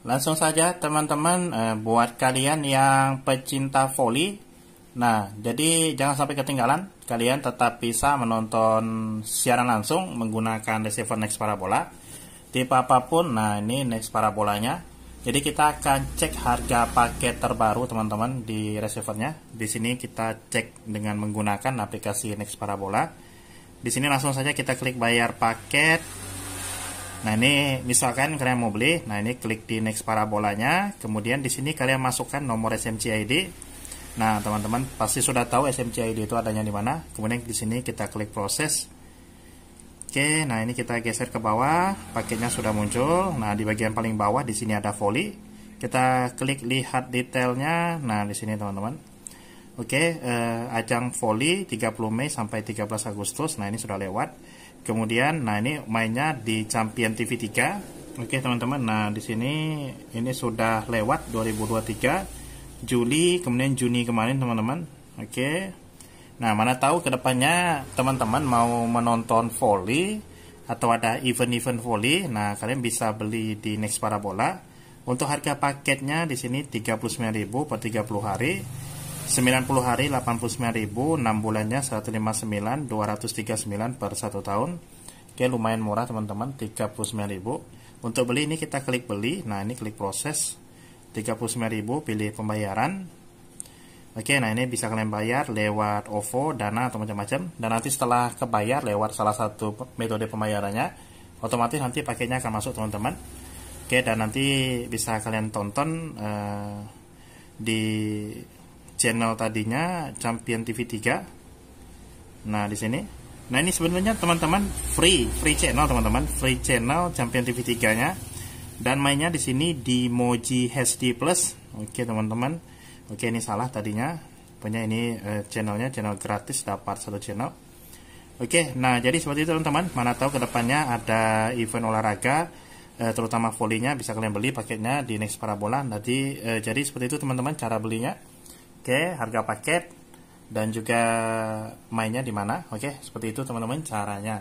langsung saja teman-teman eh, buat kalian yang pecinta voli. Nah, jadi jangan sampai ketinggalan. Kalian tetap bisa menonton siaran langsung menggunakan receiver Next Parabola. Tipe apa pun, nah ini Next Parabolanya. Jadi kita akan cek harga paket terbaru teman-teman di receivernya. Di sini kita cek dengan menggunakan aplikasi Next Parabola. Di sini langsung saja kita klik bayar paket Nah ini misalkan kalian mau beli, nah ini klik di next parabolanya, kemudian di sini kalian masukkan nomor SMC ID. Nah teman-teman pasti sudah tahu SMC ID itu adanya di mana. Kemudian di sini kita klik proses. Oke, nah ini kita geser ke bawah, paketnya sudah muncul. Nah di bagian paling bawah di sini ada volley. Kita klik lihat detailnya. Nah di sini teman-teman. Oke, eh, ajang volley 30 Mei sampai 13 Agustus. Nah ini sudah lewat. Kemudian, nah ini mainnya di Champion TV 3. Oke teman-teman, nah di sini ini sudah lewat 2023 Juli, kemudian Juni kemarin teman-teman. Oke. Nah mana tahu ke depannya teman-teman mau menonton volley atau ada event-event volley, nah kalian bisa beli di Next Parabola. Untuk harga paketnya di sini 39.000 per 30 hari. 90 hari 89.000, 6 bulannya 159, 239 per 1 tahun. Oke, lumayan murah teman-teman, 39.000. Untuk beli ini kita klik beli. Nah, ini klik proses. 39.000 pilih pembayaran. Oke, nah ini bisa kalian bayar lewat OVO, Dana atau macam-macam. Dan nanti setelah kebayar lewat salah satu metode pembayarannya, otomatis nanti paketnya akan masuk teman-teman. Oke, dan nanti bisa kalian tonton uh, di channel tadinya Champion TV 3. Nah, di sini. Nah, ini sebenarnya teman-teman free, free channel teman-teman, free channel Champion TV 3-nya. Dan mainnya di sini di Moji HD Plus. Oke, teman-teman. Oke, ini salah tadinya. Punya ini eh, channelnya channel gratis dapat satu channel. Oke, nah jadi seperti itu teman-teman. Mana tahu ke depannya ada event olahraga eh, terutama volleynya bisa kalian beli paketnya di Next Parabola. Nanti eh, jadi seperti itu teman-teman cara belinya. Oke, harga paket dan juga mainnya di mana. Oke, seperti itu teman-teman caranya.